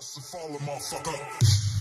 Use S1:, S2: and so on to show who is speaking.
S1: Follow motherfucker.